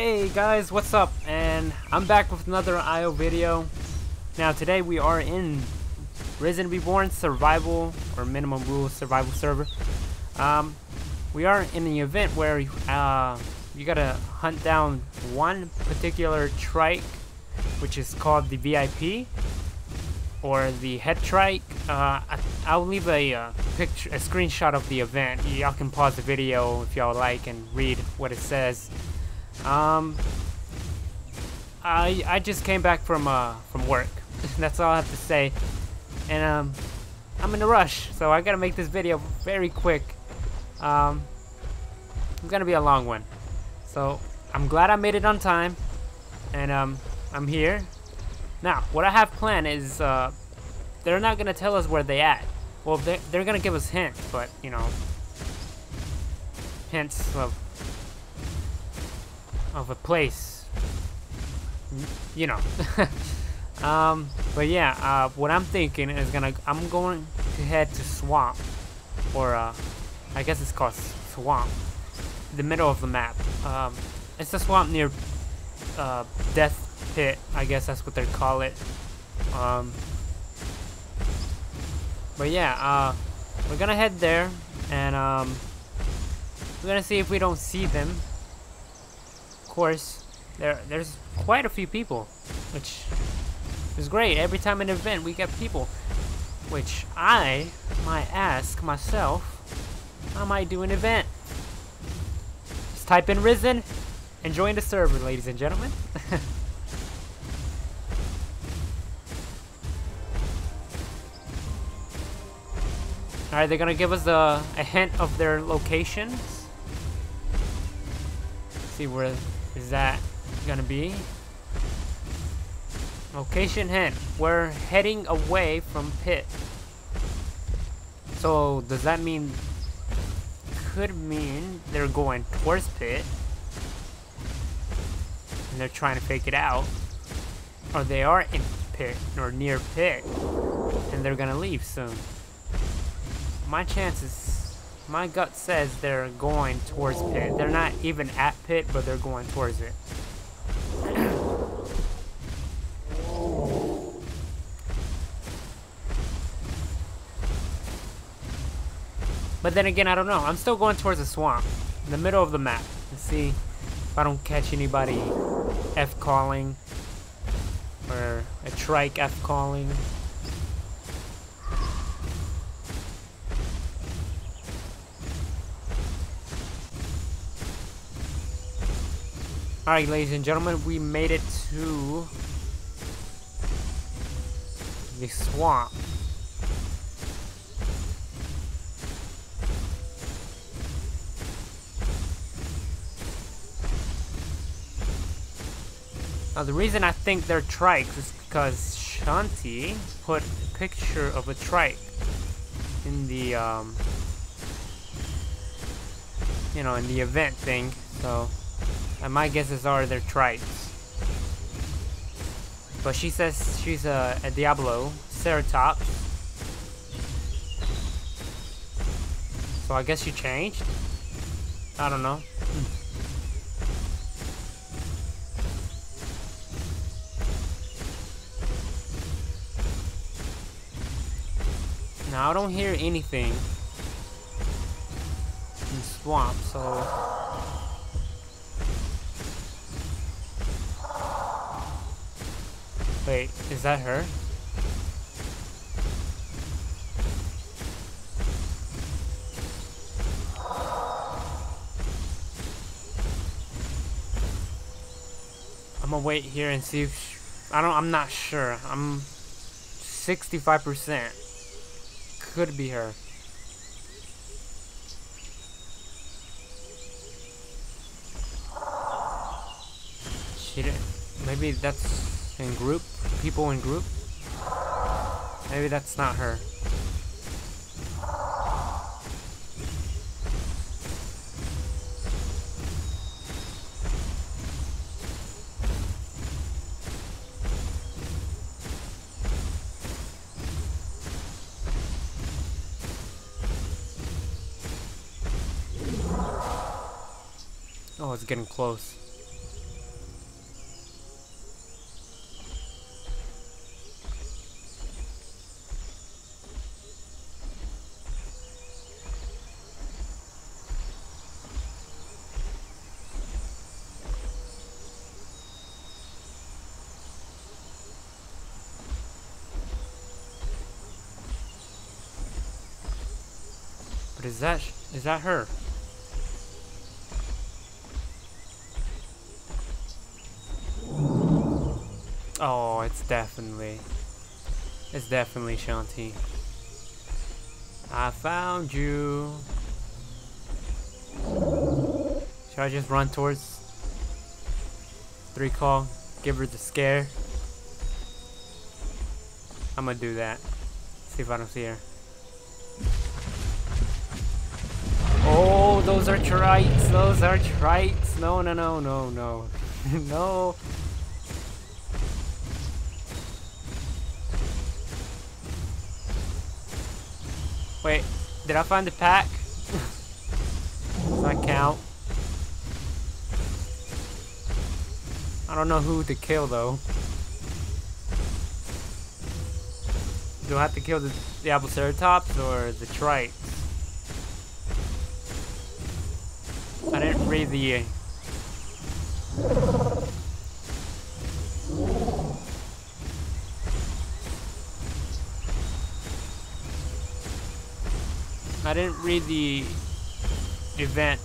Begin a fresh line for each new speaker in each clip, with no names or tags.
Hey guys, what's up? And I'm back with another Isle video. Now today we are in Risen Reborn Survival or Minimum Rules Survival Server. Um, we are in the event where uh, you gotta hunt down one particular trike, which is called the VIP or the head trike. Uh, I, will leave a uh, picture, a screenshot of the event. Y'all can pause the video if y'all like and read what it says. Um, I I just came back from uh from work. That's all I have to say. And um, I'm in a rush, so I gotta make this video very quick. Um, it's gonna be a long one. So I'm glad I made it on time, and um, I'm here. Now, what I have planned is uh, they're not gonna tell us where they at. Well, they're, they're gonna give us hints, but you know, hints of of a place. You know. um, but yeah, uh, what I'm thinking is gonna, I'm going to head to Swamp, or uh, I guess it's called Swamp, the middle of the map. Um, it's a swamp near uh, Death Pit, I guess that's what they call it. Um, but yeah, uh, we're gonna head there, and um, we're gonna see if we don't see them course, there there's quite a few people, which is great. Every time an event, we get people, which I might ask myself, I might do an event. Just type in Risen and join the server, ladies and gentlemen. Alright, they're gonna give us a, a hint of their locations. see where is that gonna be? Location hint. We're heading away from pit. So does that mean could mean they're going towards pit and they're trying to fake it out or they are in pit or near pit and they're gonna leave soon my chances my gut says they're going towards pit. They're not even at pit, but they're going towards it. but then again, I don't know. I'm still going towards the swamp. In the middle of the map. Let's see if I don't catch anybody F-calling. Or a trike F-calling. Alright, ladies and gentlemen, we made it to the swamp. Now the reason I think they're trikes is because Shanti put a picture of a trike in the um, you know in the event thing so and my guesses are they're trikes. But she says she's a, a Diablo, Ceratops. So I guess she changed? I don't know. Now I don't hear anything in swamp, so Wait, is that her? I'm gonna wait here and see if I don't I'm not sure. I'm 65%. Could be her. She didn't maybe that's in group? People in group? Maybe that's not her. Oh, it's getting close. But is that is that her? Oh, it's definitely it's definitely Shanti. I found you. Should I just run towards three call? Give her the scare? I'm gonna do that. See if I don't see her. Are trikes. Those are trikes. No, no, no, no, no. no. Wait, did I find the pack? Does that count? I don't know who to kill though. Do I have to kill the Diabloceratops or the Trikes? I didn't read the uh, I didn't read the event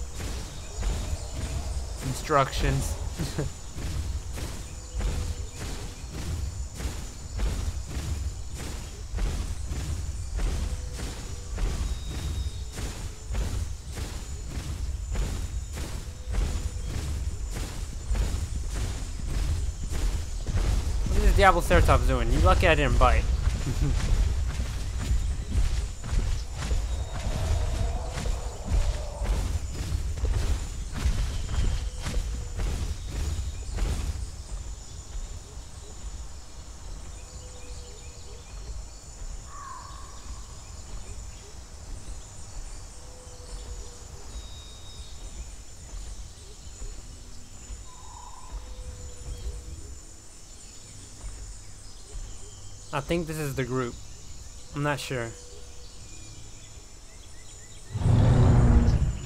instructions. Diabloceratops doing? You lucky I didn't bite. I think this is the group. I'm not sure.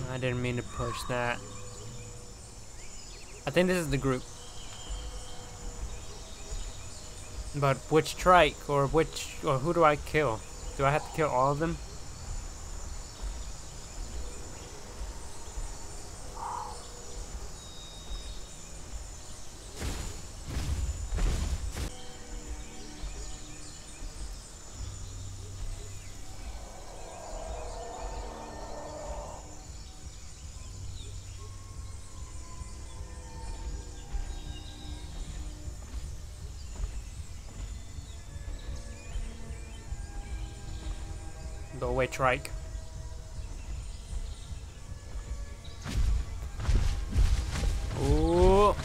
I didn't mean to push that. I think this is the group. But which trike or which or who do I kill? Do I have to kill all of them? Go away, trike. Ooh.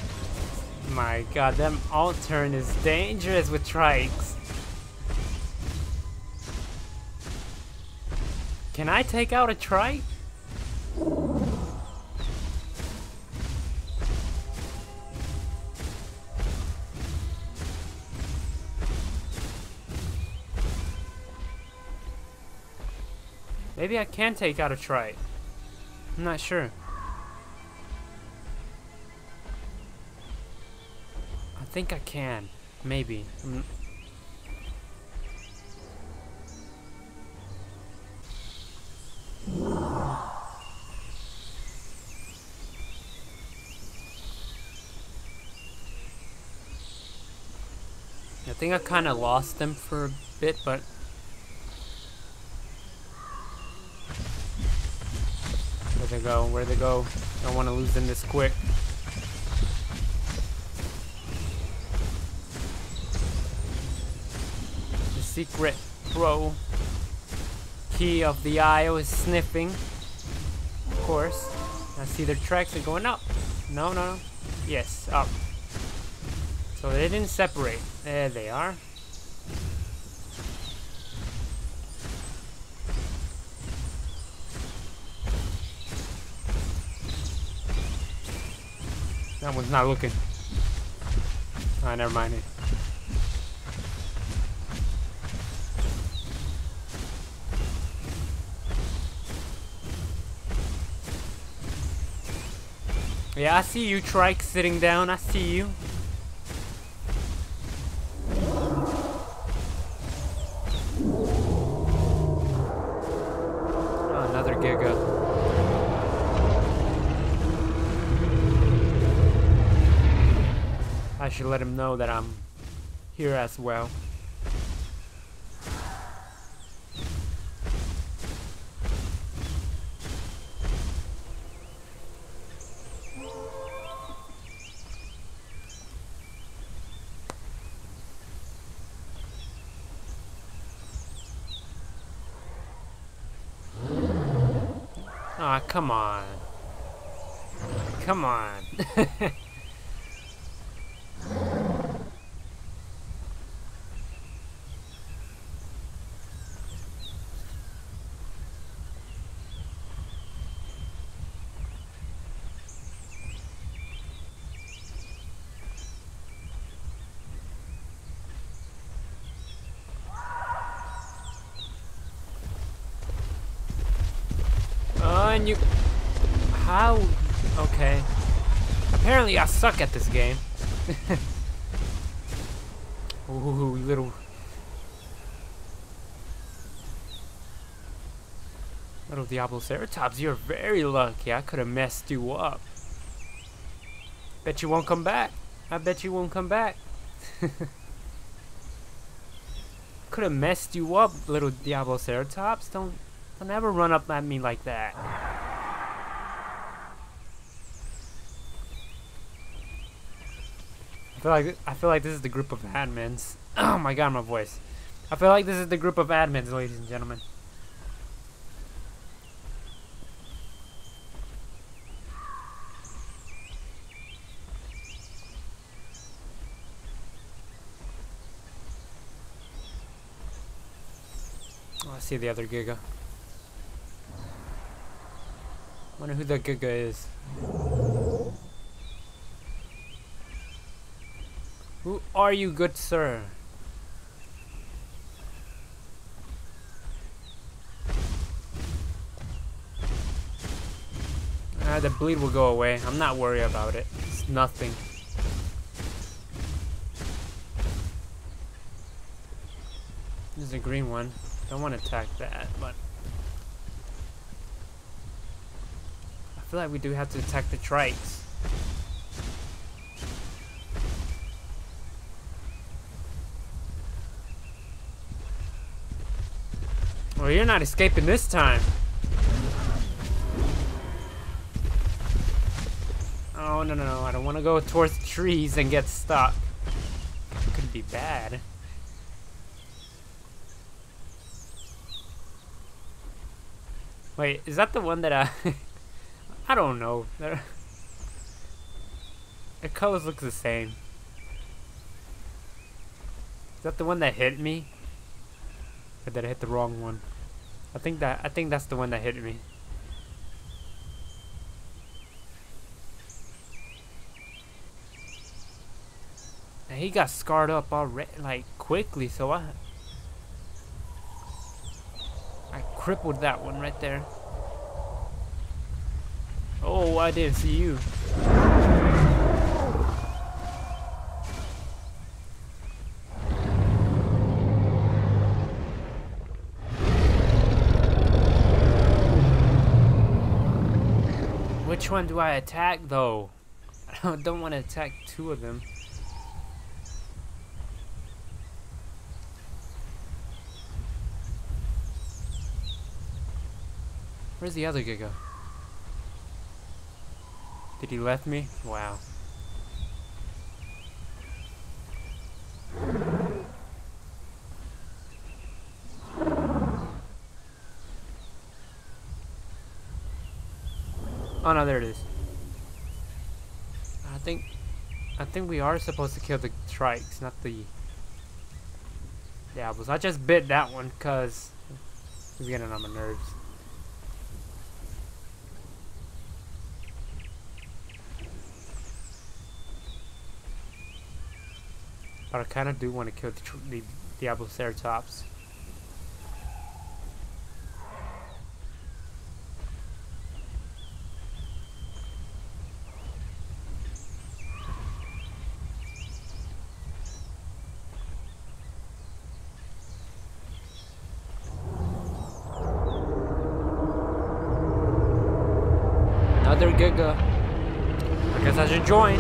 My god, them alt turn is dangerous with trikes. Can I take out a trike? Maybe I can take out a trike. I'm not sure. I think I can. Maybe. Mm. I think I kind of lost them for a bit, but Where'd they go? Where'd they go? Don't want to lose them this quick. The secret pro key of the Isle is sniffing. Of course. I see their tracks are going up. No, no, no. Yes, up. So they didn't separate. There they are. That one's not looking. Ah, never mind it. Yeah, I see you, Trike, sitting down. I see you. Should let him know that I'm here as well. Aw, oh, come on. Come on. on, you... How... Okay. Apparently I suck at this game. Ooh, little... Little Diablo you're very lucky. I could have messed you up. Bet you won't come back. I bet you won't come back. could have messed you up, little Diablo. Don't, don't ever run up at me like that. Feel like I feel like this is the group of admins. Oh my god, my voice. I feel like this is the group of admins, ladies and gentlemen. Oh, I see the other Giga. Wonder who the Giga is. Who are you, good sir? Ah, the bleed will go away. I'm not worried about it. It's nothing. This is a green one. Don't want to attack that, but... I feel like we do have to attack the trikes. Well, you're not escaping this time. Oh, no, no, no. I don't want to go towards trees and get stuck. It could be bad. Wait, is that the one that I... I don't know. The colors look the same. Is that the one that hit me? Or did I hit the wrong one? I think that I think that's the one that hit me. And he got scarred up already, like quickly. So I, I crippled that one right there. Oh, I didn't see you. Which one do I attack, though? I don't want to attack two of them. Where's the other Giga? Did he left me? Wow. Oh no, there it is. I think, I think we are supposed to kill the trikes, not the diablos. I just bit that one because he's getting on my nerves. But I kind of do want to kill the, the Diablo Ceratops. Another Giga. I guess I should join.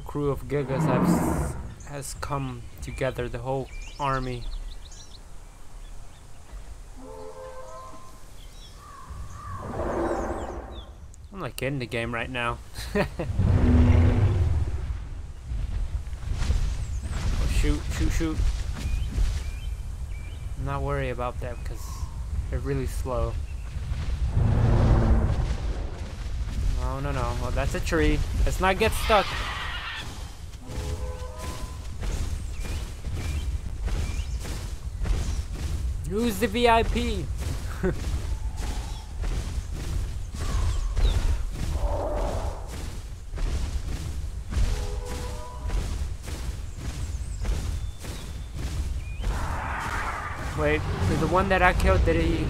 Crew of Gigas has has come together, the whole army. I'm like in the game right now. oh, shoot, shoot, shoot. I'm not worried about that because they're really slow. No, no, no. Well, that's a tree. Let's not get stuck. Who's the VIP? Wait, is the one that I killed, did he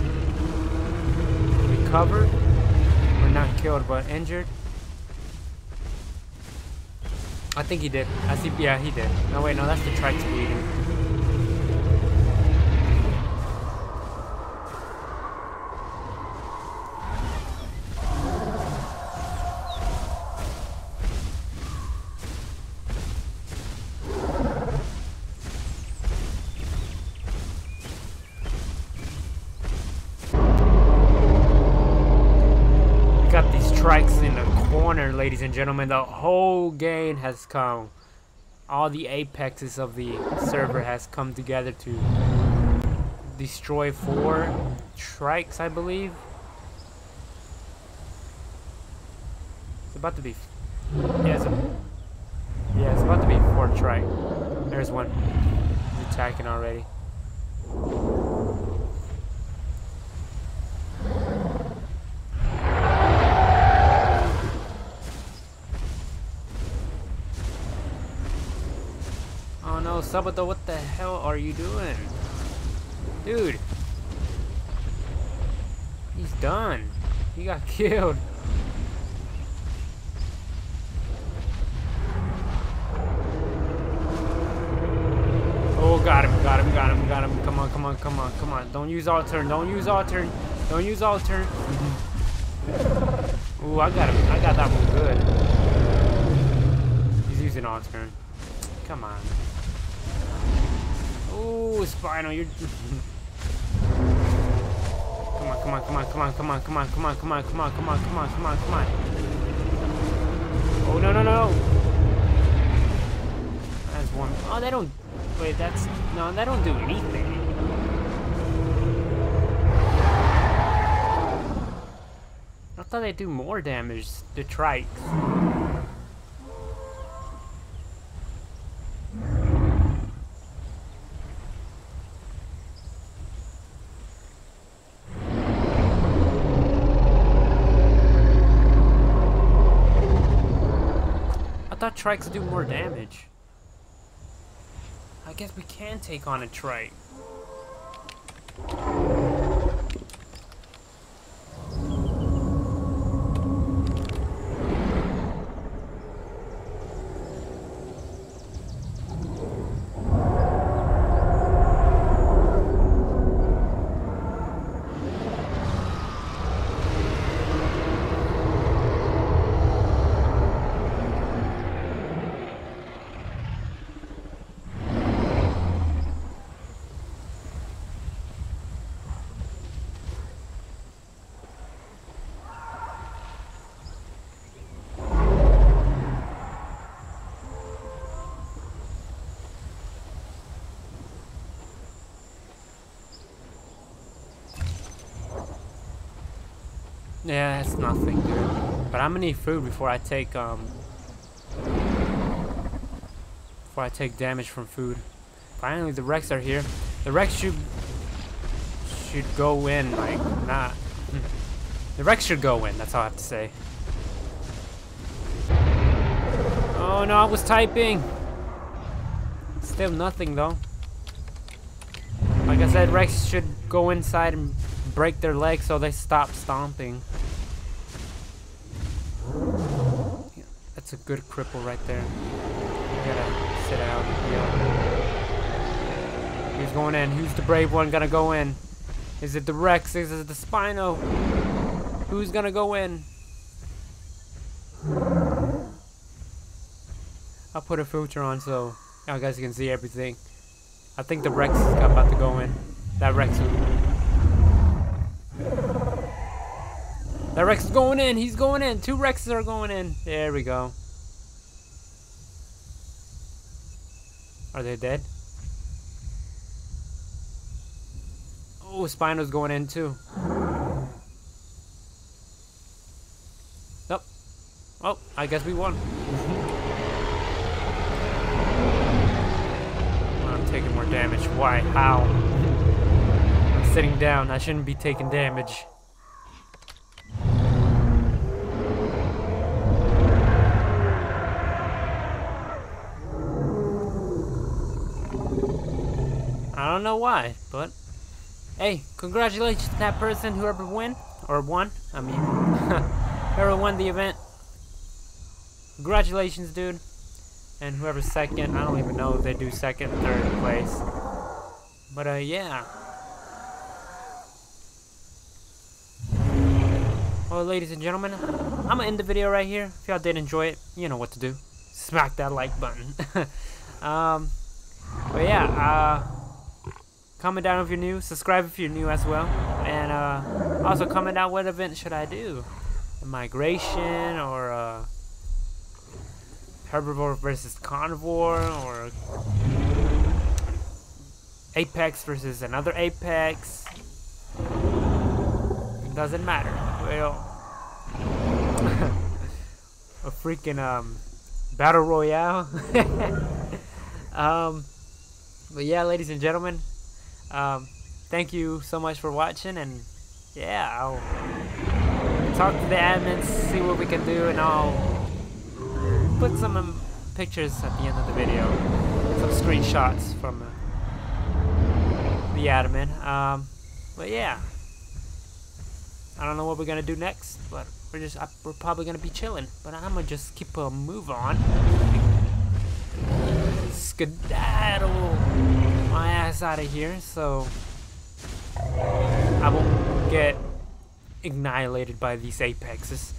recover? Or not killed, but injured? I think he did. I see, yeah, he did. No, wait, no, that's the trike bleeding. Strikes in the corner, ladies and gentlemen. The whole game has come. All the apexes of the server has come together to destroy four trikes, I believe. It's about to be... Yeah, it's, a, yeah, it's about to be four trike. There's one. He's attacking already. Sabato, what the hell are you doing? Dude. He's done. He got killed. Oh, got him, got him, got him, got him. Come on, come on, come on, come on. Don't use alt turn, don't use alt turn. Don't use alt turn. Ooh, I got him. I got that one good. He's using alt turn. Come on. Ooh, Spino, you're... come on, come on, come on, come on, come on, come on, come on, come on, come on, come on, come on, come on, come on. Oh, no, no, no. That's one. Oh, they don't... Wait, that's... No, they don't do anything. I thought they do more damage, the trikes. thought trikes do more damage. I guess we can take on a trike. Yeah, it's nothing, dude. But I'm gonna need food before I take, um... Before I take damage from food. Finally, the Rex are here. The Rex should... Should go in, like, not... The Rex should go in, that's all I have to say. Oh no, I was typing! Still nothing, though. Like I said, Rex should go inside and break their legs so they stop stomping. That's a good cripple right there. You gotta sit out and Who's going in? Who's the brave one gonna go in? Is it the Rex? Is it the Spino? Who's gonna go in? I'll put a filter on so you guys can see everything. I think the Rex is about to go in. That Rex. That Rex is going in. He's going in. Two Rexes are going in. There we go. Are they dead? Oh, Spino's going in too. Nope. Oh, I guess we won. I'm taking more damage. Why? How? I'm sitting down. I shouldn't be taking damage. Don't know why, but hey, congratulations to that person, whoever win, or won, I mean, whoever won the event. Congratulations, dude. And whoever's second, I don't even know if they do second, third place. But, uh, yeah. Well, ladies and gentlemen, I'm gonna end the video right here. If y'all did enjoy it, you know what to do. Smack that like button. um, but yeah, uh, Comment down if you're new. Subscribe if you're new as well. And uh, also comment down what event should I do. Migration or uh, herbivore versus carnivore or apex versus another apex. Doesn't matter. Well, a freaking um, battle royale. um, but yeah, ladies and gentlemen, um, thank you so much for watching, and yeah, I'll talk to the admins, see what we can do, and I'll put some um, pictures at the end of the video, some screenshots from uh, the admin. Um, but yeah, I don't know what we're gonna do next, but we're just uh, we're probably gonna be chilling. But I'm gonna just keep a move on. Skedaddle my ass out of here so I won't get annihilated by these apexes.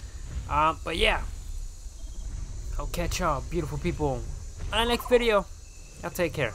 Uh, but yeah, I'll catch y'all, beautiful people, on the next video. I'll take care.